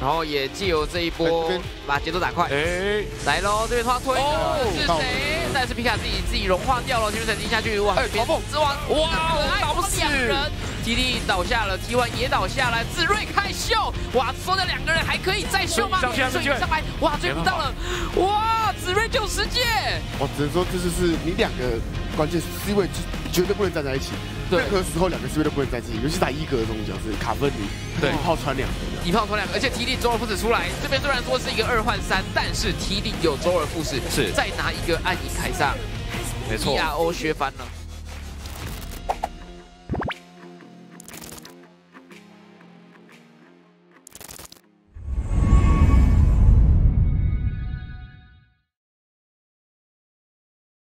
然后也借由这一波把节奏打快。哎，来喽，这边他推哦。的是谁？但是皮卡自己自己融化掉了，继续沉浸下去。哇，哎，嘲讽之王，哇可爱打不死。两人，T T 倒下了，T One 也倒下了，子睿开秀，哇，说的两个人还可以再秀吗？上去水上来，哇，追不到了，哇，子睿救世界！我只能说这就是你两个关键 C 位绝对不能站在一起，对。任何时候两个 C 位都不能站在一起，尤其打一格的这种角是，卡分你，对。一炮穿两个。一炮穿两个，而且 T D 周而复始出来，这边虽然说是一个二换三，但是 T D 有周而复始，是。再拿一个暗影凯撒没错，E R O 削翻了。